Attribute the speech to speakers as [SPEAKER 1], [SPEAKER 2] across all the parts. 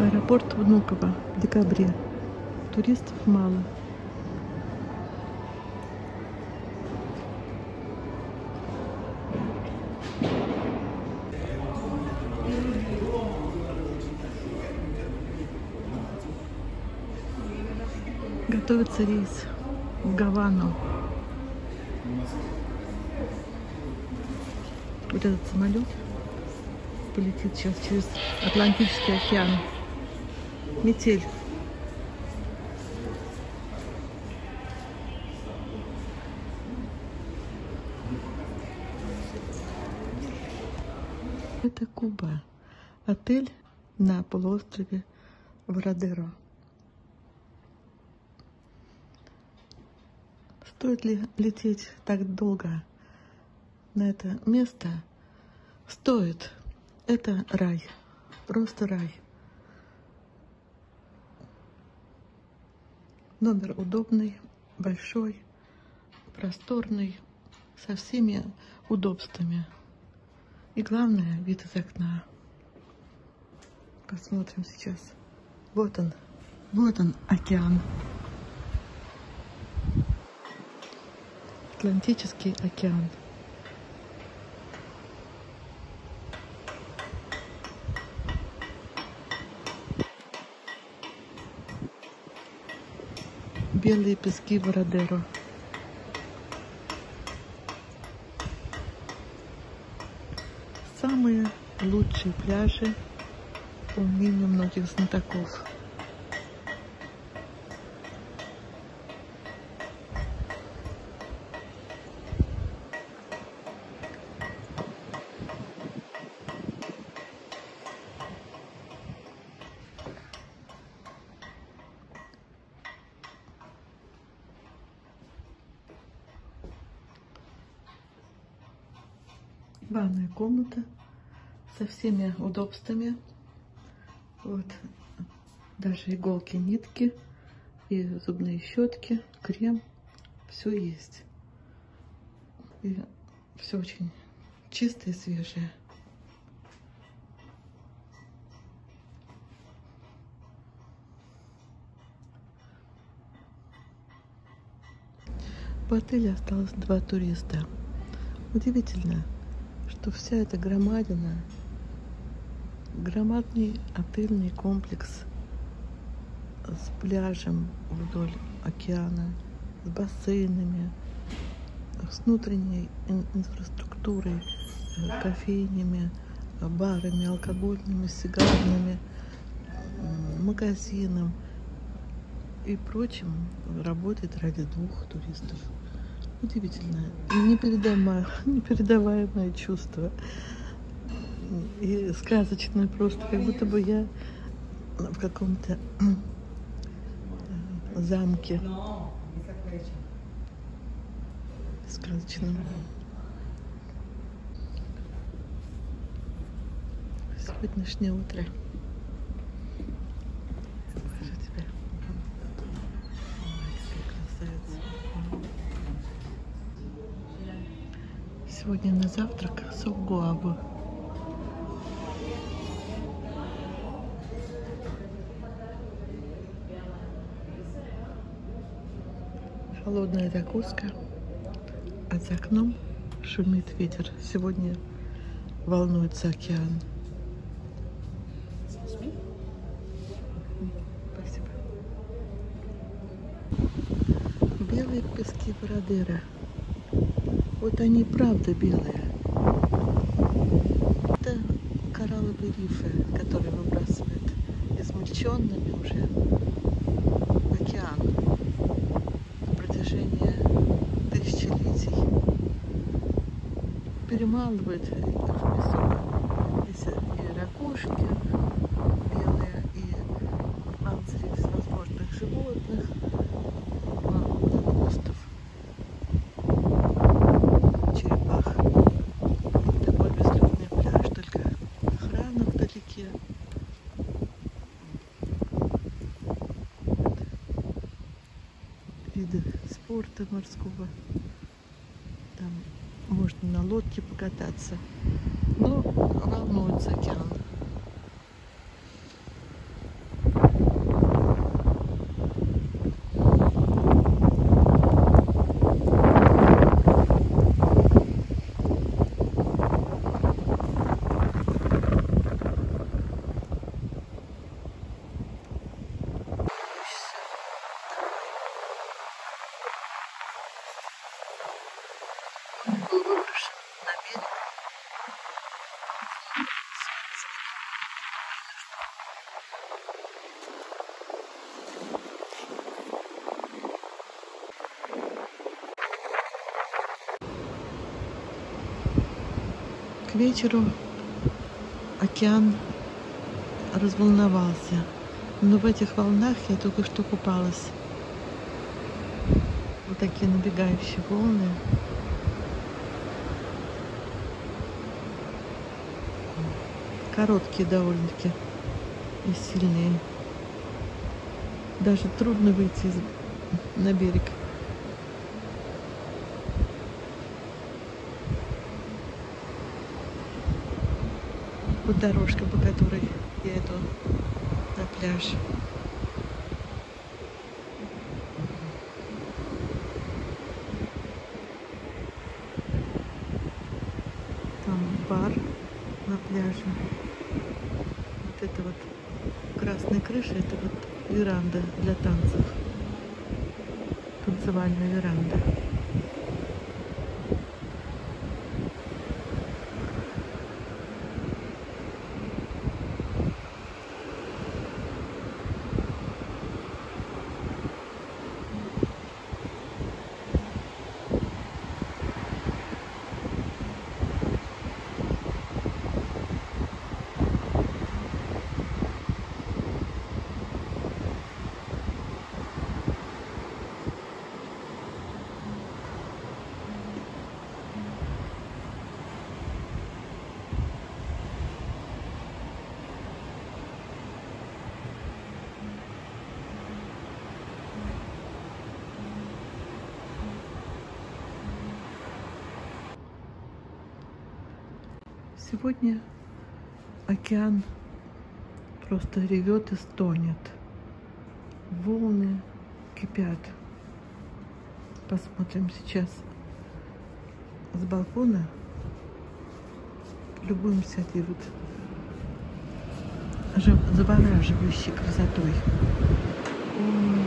[SPEAKER 1] Аэропорт Внуково в декабре. Туристов мало. Готовится рейс в Гавану. Вот этот самолет полетит сейчас через Атлантический океан. Метель. Это Куба. Отель на полуострове Вородеро. Стоит ли лететь так долго на это место? Стоит. Это рай. Просто рай. Номер удобный, большой, просторный, со всеми удобствами. И главное, вид из окна. Посмотрим сейчас. Вот он. Вот он, океан. Атлантический океан. Белые пески Вородеро. Самые лучшие пляжи, по мнению многих знатоков. Ванная комната со всеми удобствами. Вот даже иголки, нитки и зубные щетки, крем. Все есть. И все очень чистое, свежее. В отеле осталось два туриста. Удивительно, что вся эта громадина, громадный отельный комплекс с пляжем вдоль океана, с бассейнами, с внутренней инфраструктурой, э, кофейнями, барами, алкогольными, сигарными, магазином. И прочим работает ради двух туристов удивительное, непередаваемое, непередаваемое чувство. И сказочное просто, как будто бы я в каком-то замке сказочном. Сегодняшнее утро. Сегодня на завтрак сок гуавы. Холодная закуска, а за окном шумит ветер. Сегодня волнуется океан. Спасибо. Белые пески Бородера. Вот они правда белые. Это коралловые рифы, которые выбрасывают измельченными уже в океан на протяжении тысячелетий. Перемалывают в песок эти и ракушки белые, и панцири всевозможных животных, виды спорта морского. Там можно на лодке покататься. Но волнуется океан. К вечеру океан разволновался. Но в этих волнах я только что купалась. Вот такие набегающие волны. Короткие довольно-таки и сильные. Даже трудно выйти из- на берег. Вот дорожка, по которой я иду на пляж. Там бар на пляже. Вот это вот крыша, это вот веранда для танцев. Танцевальная веранда. Сегодня океан просто ревет и стонет. Волны кипят. Посмотрим сейчас с балкона. Любуемся этой вот жив- завораживающей красотой. Ой,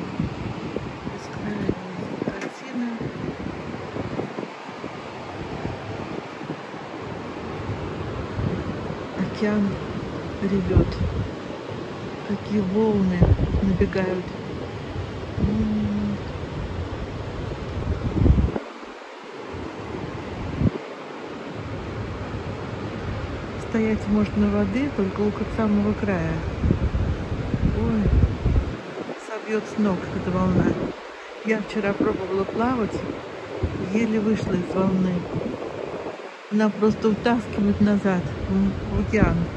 [SPEAKER 1] Океан ревет. Какие волны набегают. Стоять можно воды только у самого края. Ой, собьет с ног эта волна. Я вчера пробовала плавать, еле вышла из волны. Она просто утаскивает назад в в океан.